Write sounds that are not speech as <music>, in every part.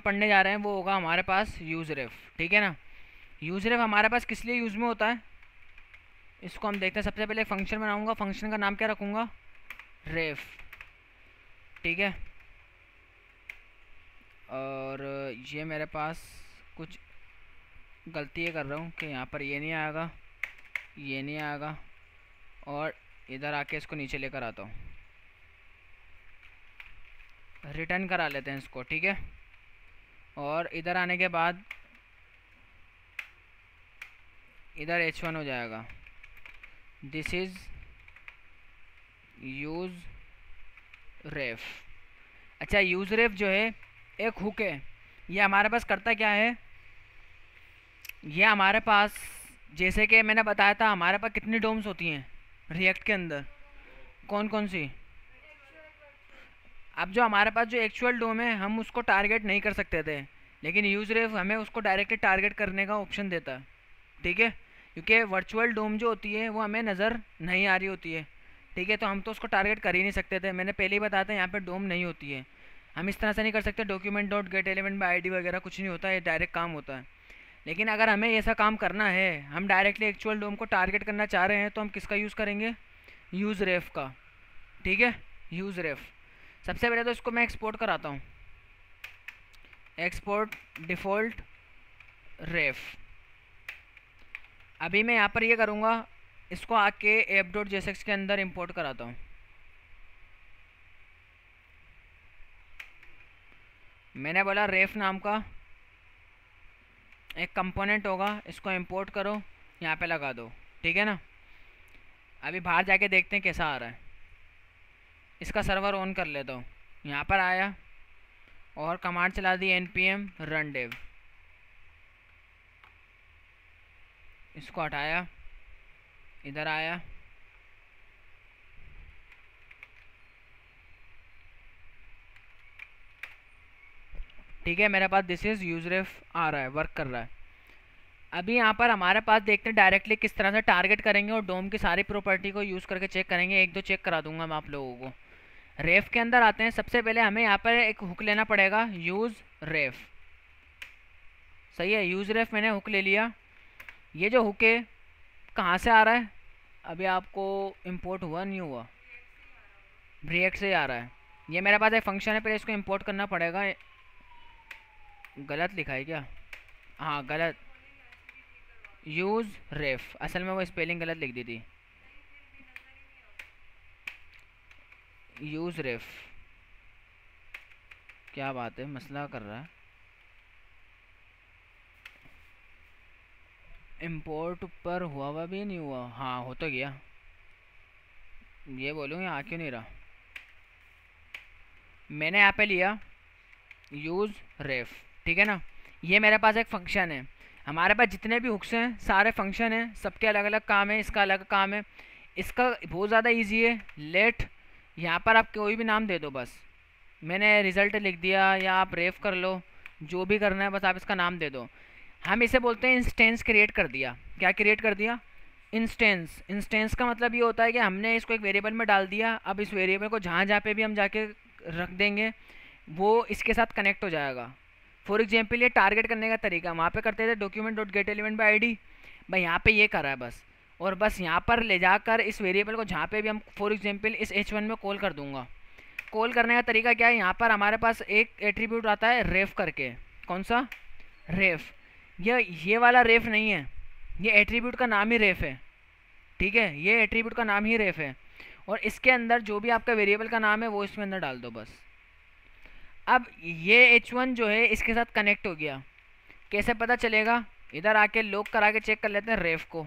पढ़ने जा रहे हैं, वो होगा हमारे पास यूज़ रेफ ठीक है ना? यूज़ रेफ हमारे पास किस लिए यूज़ में होता है? इसको हम देखते हैं। सबसे पहले एक फ़ंक्शन बनाऊँगा। फ़ंक्शन का नाम क्या रखूँगा? रेफ ठीक है? और ये मेरे पास कुछ गलती कर रहा हूँ कि यहाँ पर ये नहीं आएगा, ये नहीं आएगा, और इधर आके इसको नीचे लेकर आता हूँ। रिटर्न करा लेते हैं इसको, ठीक है? और इधर आने के बाद इधर एच वन हो जाएगा। दिस इज़ यूज़ रेफ अच्छा यूज़ रेफ जो है, एक हुक है। ये हमारे पास करता क्या है? ये हमारे पास, जैसे कि मैंने बताया था, हमारे पास कितनी डोम्स होती हैं? रिएक्ट के अंदर। कौन कौन सी? अब जो हमारे पास जो एक्चुअल डोम है, हम उसको टारगेट नहीं कर सकते थे। लेकिन यूज़ रेफ हमें उसको डायरेक्टली टारगेट करने का ऑप्शन देता। है ठीक है? क्योंकि वर्चुअल डोम जो होती है, वो हमें नज़र नहीं आ रही होती है। ठीक है? तो हम तो उसको टारगेट कर ही नहीं सकते थे। मैंने पहले ही बताया था, यहाँ पर डोम नहीं होती है। हम इस तरह से नहीं कर सकते। Document dot get element by I वगैरह कुछ नहीं होता है डायरेक्ट काम होता है। लेकिन अगर हमें ऐसा काम करना है, हम डायरेक्टली एक्चुअल डोम को टारगेट करना चाह रहे हैं तो हम किसका यूज़ करेंगे? यूज़ रेफ का। ठीक है? यूज़ रेफ सबसे पहले तो इसको मैं एक्सपोर्ट कराता हूँ। एक्सपोर्ट डिफ़ॉल्ट रेफ अभी मैं यहाँ पर ये करूँगा, इसको आके एप डॉट जेसेक्स के अंदर इंपोर्ट कराता हूँ। मैंने बोला रेफ नाम का एक कंपोनेंट होगा, इसको इंपोर्ट करो, यहाँ पे लगा दो। ठीक है ना? अभी बाहर जाके देखते हैं कैसा आ रहा है। इसका सर्वर ऑन कर लेता हूँ। यहाँ पर आया और कमांड चला दी N P M run dev इसको हटाया, इधर आया। ठीक है, मेरे पास दिस इज़ यूजरेफ आ रहा है वर्क कर रहा है। अभी यहाँ पर हमारे पास देखते हैं डायरेक्टली किस तरह से टारगेट करेंगे और डोम की सारी प्रॉपर्टी को यूज़ करके चेक करेंगे। एक दो चेक करा दूँगा मैं आप लोगों को। रेफ के अंदर आते हैं। सबसे पहले हमें यहाँ पर एक हुक लेना पड़ेगा। Use ref. सही है, यूज़ रेफ मैंने हुक ले लिया। ये जो हुक है, कहाँ से आ रहा है? अभी आपको इम्पोर्ट हुआ नहीं हुआ। रिएक्ट से आ रहा है। ये मेरे पास एक फ़ंक्शन है, पहले इसको इम्पोर्ट करना पड़ेगा। गलत लिखा है क्या? हाँ गलत। Use ref. असल में वो स्पेलिंग गलत लिख दी थी। यूज़ रेफ क्या बात है? मसला कर रहा है। इम्पोर्ट पर हुआ हुआ भी नहीं हुआ। हाँ हो तो गया। ये बोलूँ आ क्यों नहीं रहा? मैंने यहाँ पे लिया। यूज़ रेफ ठीक है ना? ये मेरे पास एक फ़ंक्शन है। हमारे पास जितने भी हुक्स हैं, सारे फ़ंक्शन हैं। सबके अलग अलग काम है, इसका अलग काम है। इसका बहुत ज़्यादा इजी है। लेट यहाँ पर आप कोई भी नाम दे दो बस। मैंने रिज़ल्ट लिख दिया या आप रेफ कर लो, जो भी करना है बस आप इसका नाम दे दो। हम इसे बोलते हैं इंस्टेंस क्रिएट कर दिया। क्या क्रिएट कर दिया? इंस्टेंस इंस्टेंस का मतलब ये होता है कि हमने इसको एक वेरिएबल में डाल दिया, अब इस वेरिएबल को जहाँ जहाँ पे भी हम जाके रख देंगे, वो इसके साथ कनेक्ट हो जाएगा। फॉर एग्ज़ाम्पल ये टारगेट करने का तरीका, वहाँ पे करते थे document dot get element by I D भाई, यहाँ पे ये करा है बस। और बस यहाँ पर ले जाकर इस वेरिएबल को, जहाँ पे भी हम फॉर एग्ज़ाम्पल इस एच वन में कॉल कर दूँगा। कॉल करने का तरीका क्या है? यहाँ पर हमारे पास एक एट्रीब्यूट आता है रेफ करके। कौन सा? रेफ ये ये वाला रेफ नहीं है। ये एट्रीब्यूट का नाम ही रेफ है। ठीक है? ये एट्रीब्यूट का नाम ही रेफ है। और इसके अंदर जो भी आपका वेरिएबल का नाम है, वो इसमें अंदर डाल दो बस। अब ये H1 जो है, इसके साथ कनेक्ट हो गया। कैसे पता चलेगा? इधर आके लॉक करा के चेक कर लेते हैं रेफ को।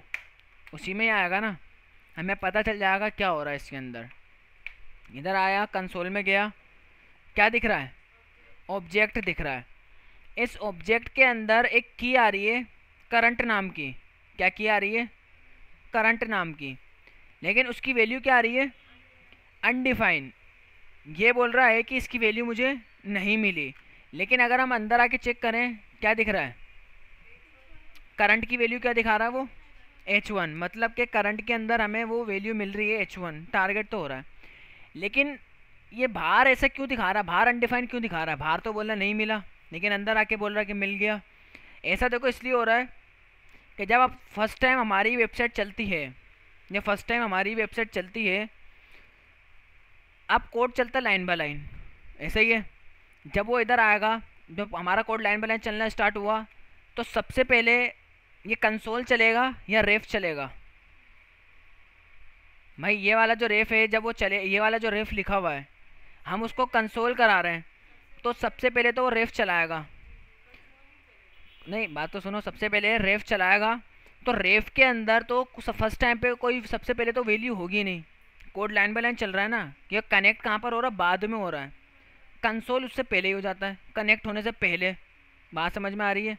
उसी में ही आएगा ना। हमें पता चल जाएगा क्या हो रहा है इसके अंदर। इधर आया कंसोल में गया। क्या दिख रहा है? ऑब्जेक्ट दिख रहा है। इस ऑब्जेक्ट के अंदर एक की आ रही है करंट नाम की। क्या की आ रही है? करंट नाम की। लेकिन उसकी वैल्यू क्या आ रही है? अनडिफाइन ये बोल रहा है कि इसकी वैल्यू मुझे नहीं मिली। लेकिन अगर हम अंदर आके चेक करें, क्या दिख रहा है? करंट की वैल्यू क्या दिखा रहा है वो? एच वन मतलब कि करंट के अंदर हमें वो वैल्यू मिल रही है एच वन टारगेट तो हो रहा है। लेकिन ये बाहर ऐसा क्यों दिखा रहा? है बाहर अनडिफाइंड क्यों दिखा रहा? है बाहर तो बोल रहा नहीं मिला। लेकिन अंदर आके बोल रहा है कि मिल गया। ऐसा देखो, इसलिए हो रहा है कि जब आप फ़र्स्ट टाइम हमारी वेबसाइट चलती है, या फ़र्स्ट टाइम हमारी वेबसाइट चलती है अब कोड चलता लाइन बाय लाइन ऐसा ही है। जब वो इधर आएगा, जब हमारा कोड लाइन बाय लाइन चलना स्टार्ट हुआ तो सबसे पहले ये कंसोल चलेगा या रेफ चलेगा? भाई, ये वाला जो रेफ है, जब वो चले, ये वाला जो रेफ लिखा हुआ है, हम उसको कंसोल करा रहे हैं तो सबसे पहले तो वो रेफ चलाएगा। नहीं, बात तो सुनो, सबसे पहले रेफ चलाएगा तो रेफ के अंदर तो फ़र्स्ट टाइम पे कोई सबसे पहले तो वैल्यू होगी नहीं। कोड लाइन बाय लाइन चल रहा है ना कि कनेक्ट कहाँ पर हो रहा है? बाद में हो रहा है। कंसोल उससे पहले ही हो जाता है, कनेक्ट होने से पहले। बात समझ में आ रही है?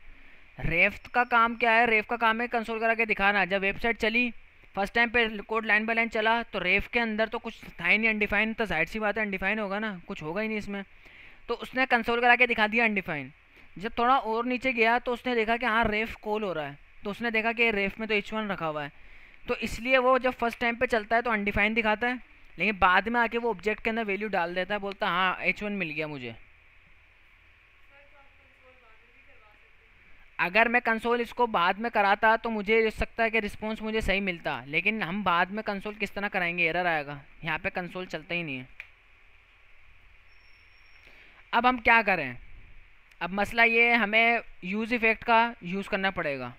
रेफ का काम क्या है? रेफ का काम है कंसोल करा के दिखाना। जब वेबसाइट चली फ़र्स्ट टाइम पे कोड लाइन बाय लाइन चला तो रेफ के अंदर तो कुछ था ही नहीं अनडिफाइन तो ज़ाहिर सी बात है अनडिफाइन होगा ना। कुछ होगा ही नहीं इसमें। तो उसने कंसोल करा के दिखा दिया अनडिफाइन जब थोड़ा और नीचे गया तो उसने देखा कि हाँ रेफ कॉल हो रहा है। तो उसने देखा कि रेफ में तो एच वन रखा हुआ है। तो इसलिए वो जब फ़र्स्ट टाइम पे चलता है तो अनडिफाइन दिखाता है। लेकिन बाद में आके वो ऑब्जेक्ट के अंदर वैल्यू डाल देता है, बोलता है हाँ एच वन मिल गया मुझे। अगर मैं कंसोल इसको बाद में कराता तो मुझे सकता है कि रिस्पॉन्स मुझे सही मिलता। लेकिन हम बाद में कंसोल किस तरह कराएँगे? एरर आएगा। यहाँ पे कंसोल चलता ही नहीं है। अब हम क्या करें? अब मसला ये है, हमें यूज़ इफ़ेक्ट का यूज़ करना पड़ेगा।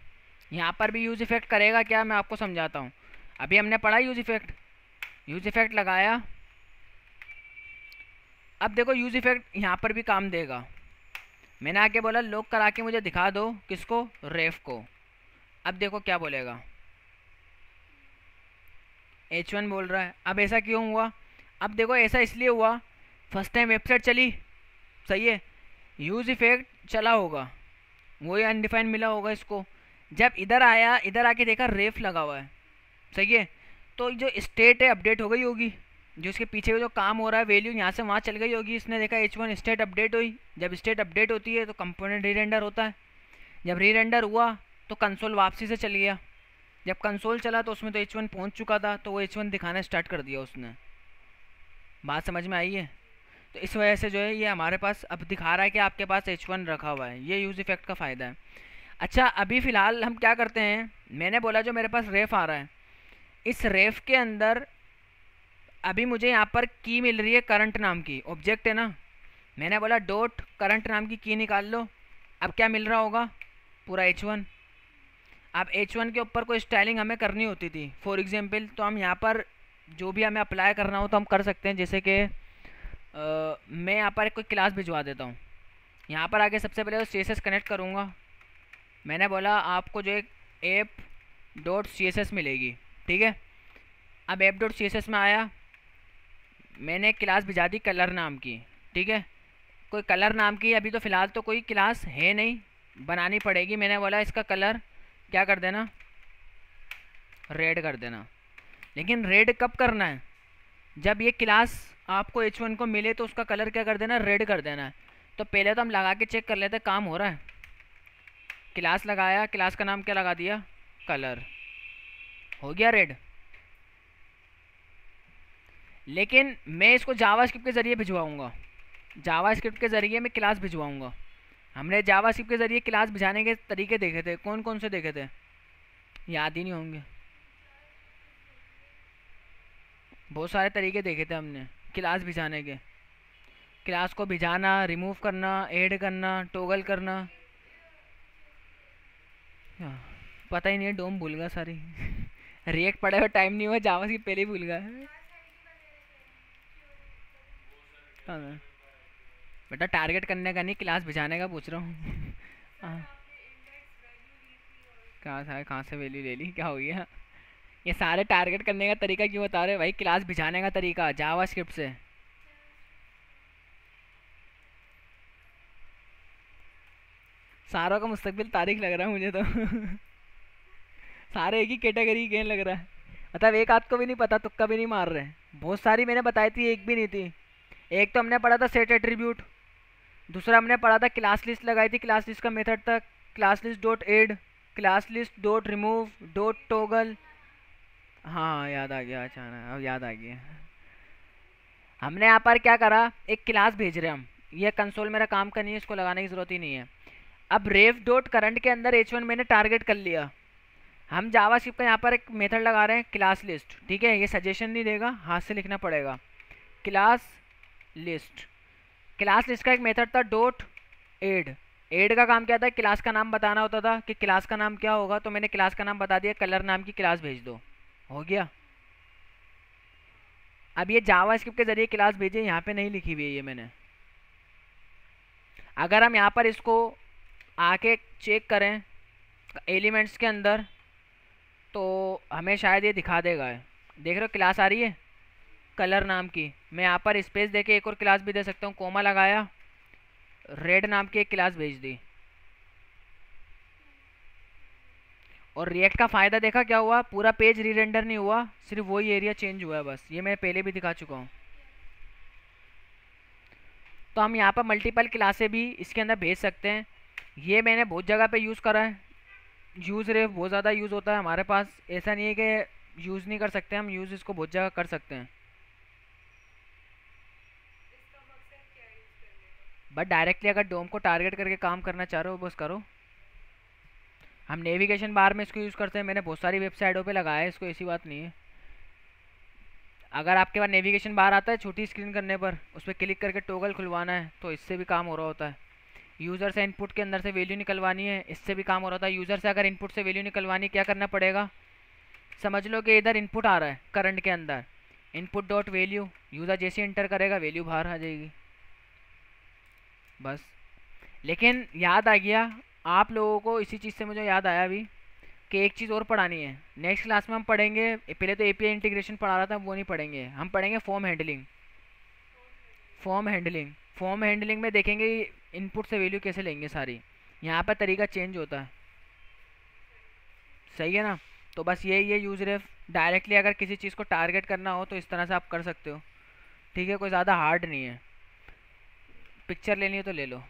यहाँ पर भी यूज़ इफ़ेक्ट करेगा क्या? मैं आपको समझाता हूँ। अभी हमने पढ़ा यूज़ इफ़ेक्ट यूज़ इफ़ेक्ट लगाया। अब देखो यूज़ इफ़ेक्ट यहाँ पर भी काम देगा। मैंने आके बोला, लॉक करा के मुझे दिखा दो किसको? रेफ को। अब देखो क्या बोलेगा। एच वन बोल रहा है, अब ऐसा क्यों हुआ? अब देखो, ऐसा इसलिए हुआ फ़र्स्ट टाइम वेबसाइट चली, सही है? यूज़ इफ़ेक्ट चला होगा, वही अनडिफाइंड मिला होगा इसको। जब इधर आया, इधर आके देखा, रेफ लगा हुआ है, सही है? तो जो स्टेट है अपडेट हो गई होगी। जो इसके पीछे का जो काम हो रहा है वैल्यू यहाँ से वहाँ चल गई होगी। इसने देखा एच वन स्टेट अपडेट हुई। जब स्टेट अपडेट होती है तो कंपोनेंट री रेंडर होता है। जब री रेंडर हुआ तो कंसोल वापसी से चल गया। जब कंसोल चला तो उसमें तो एच वन पहुँच चुका था तो वो एच वन दिखाना स्टार्ट कर दिया उसने। बात समझ में आई है? तो इस वजह से जो है, ये हमारे पास अब दिखा रहा है कि आपके पास एच वन रखा हुआ है। ये यूज़ इफ़ेक्ट का फ़ायदा है। अच्छा अभी फ़िलहाल हम क्या करते हैं? मैंने बोला, जो मेरे पास रेफ आ रहा है। इस रेफ के अंदर अभी मुझे यहाँ पर की मिल रही है करंट नाम की। ऑब्जेक्ट है ना? मैंने बोला डॉट करंट नाम की की निकाल लो। अब क्या मिल रहा होगा? पूरा एच वन अब एच वन के ऊपर कोई स्टाइलिंग हमें करनी होती थी। फॉर एग्ज़ाम्पल तो हम यहाँ पर जो भी हमें अप्लाई करना हो तो हम कर सकते हैं। जैसे कि मैं यहाँ पर कोई क्लास भिजवा देता हूँ। यहाँ पर आके सबसे पहले तो सी कनेक्ट करूँगा। मैंने बोला, आपको जो एक app dot C S S मिलेगी। ठीक है? अब app dot C S S में आया। मैंने एक क्लास भिजा दी कलर नाम की, ठीक है? कोई कलर नाम की, अभी तो फ़िलहाल तो कोई क्लास है नहीं, बनानी पड़ेगी। मैंने बोला, इसका कलर क्या कर देना? रेड कर देना। लेकिन रेड कब करना है? जब ये क्लास आपको एच वन को मिले तो उसका कलर क्या कर देना? रेड कर देना है। तो पहले तो हम लगा के चेक कर लेते, काम हो रहा है। क्लास लगाया, क्लास का नाम क्या लगा दिया? कलर। हो गया रेड? लेकिन मैं इसको जावा स्क्रिप्ट के ज़रिए भिजवाऊँगा। जावा स्क्रिप्ट के ज़रिए मैं क्लास भिजवाऊँगा। हमने जावा के ज़रिए क्लास भिजाने के तरीके देखे थे। कौन कौन से देखे थे? याद ही नहीं होंगे। बहुत सारे तरीके देखे थे हमने क्लास भिजाने के। क्लास को भिजाना रिमूव करना ऐड करना टोगल करना। हाँ, पता ही नहीं है डोम भूल गया सारी। <laughs> रिएक्ट पड़े हुए टाइम नहीं हुआ जावा पहले ही भूल गया। हाँ, बेटा टारगेट करने का नहीं क्लास भिजाने का पूछ रहा हूँ। <laughs> हाँ। कहाँ से कहाँ से वैल्यू ले ली? क्या हो गया? ये सारे टारगेट करने का तरीका क्यों बता रहे भाई क्लास भिजाने का तरीका जावा स्क्रिप्ट से। सारों का मुस्तकबिल तारीख लग रहा है मुझे तो। <laughs> सारे एक ही कैटेगरी के लग रहा है। मतलब एक आध को भी नहीं पता तुक्का भी नहीं मार रहे बहुत सारी मैंने बताई थी एक भी नहीं थी। एक तो हमने पढ़ा था सेट एट्रीब्यूट दूसरा हमने पढ़ा था क्लास लिस्ट लगाई थी क्लास लिस्ट का मेथड था class list dot add class list dot remove dot toggle हाँ याद आ गया, अचानक, अब याद आ गया। हमने यहाँ पर क्या करा, एक क्लास भेज रहे हम। ये कंसोल मेरा काम का नहीं है, इसको लगाने की ज़रूरत ही नहीं है। अब रेफ डॉट करंट के अंदर एच वन मैंने टारगेट कर लिया। हम जावा शिप का यहाँ पर एक मेथड लगा रहे हैं क्लास लिस्ट ठीक है, ये सजेशन नहीं देगा, हाथ से लिखना पड़ेगा। क्लास लिस्ट क्लास लिस्ट का एक मेथड था डोट एड एड का काम क्या था? क्लास का नाम बताना होता था कि क्लास का नाम क्या होगा तो मैंने क्लास का नाम बता दिया कलर नाम की क्लास भेज दो। हो गया? अब ये जावा स्क्रिप्ट के ज़रिए क्लास भेजे यहाँ पे नहीं लिखी हुई है ये मैंने। अगर हम यहाँ पर इसको आके चेक करें एलिमेंट्स के अंदर तो हमें शायद ये दिखा देगा। देख रहे हो क्लास आ रही है? कलर नाम की। मैं यहाँ पर स्पेस दे के एक और क्लास भी दे सकता हूँ। कोमा लगाया। रेड नाम की एक क्लास भेज दी। और रिएक्ट का फ़ायदा देखा क्या हुआ? पूरा पेज रीरेंडर नहीं हुआ। सिर्फ़ वही एरिया चेंज हुआ है बस। ये मैं पहले भी दिखा चुका हूँ। तो हम यहाँ पर मल्टीपल क्लासे भी इसके अंदर भेज सकते हैं। ये मैंने बहुत जगह पे यूज़ करा है। यूज़ रेफ बहुत ज़्यादा यूज़ होता है हमारे पास। ऐसा नहीं है कि यूज़ नहीं कर सकते हम। यूज़ इसको बहुत जगह कर सकते हैं। बट डायरेक्टली अगर डोम को टारगेट करके काम करना चाह रहे हो बस करो। हम नेविगेशन बार में इसको यूज़ करते हैं। मैंने बहुत सारी वेबसाइटों पे लगाया है, इसको ऐसी बात नहीं है। अगर आपके पास नेविगेशन बार आता है छोटी स्क्रीन करने पर उस पर क्लिक करके टोगल खुलवाना है तो इससे भी काम हो रहा होता है। यूज़र से इनपुट के अंदर से वैल्यू निकलवानी है, इससे भी काम हो रहा था यूज़र से अगर इनपुट से वैल्यू निकलवानी, क्या करना पड़ेगा? समझ लो कि इधर इनपुट आ रहा है करंट के अंदर। इनपुट डॉट वैल्यू यूज़र जैसे इंटर करेगा वैल्यू बाहर आ जाएगी। बस। लेकिन याद आ गया, आप लोगों को इसी चीज़ से मुझे याद आया अभी, कि एक चीज़ और पढ़ानी है। नेक्स्ट क्लास में हम पढ़ेंगे, पहले तो एपीआई इंटीग्रेशन पढ़ा रहा था, वो नहीं पढ़ेंगे। हम पढ़ेंगे form handling form handling form handling में देखेंगे इनपुट से वैल्यू कैसे लेंगे सारी। यहाँ पर तरीका चेंज होता है। सही है ना? तो बस यही है यूज़ रेफ डायरेक्टली अगर किसी चीज़ को टारगेट करना हो तो इस तरह से आप कर सकते हो। ठीक है, कोई ज़्यादा हार्ड नहीं है। पिक्चर लेनी है तो ले लो।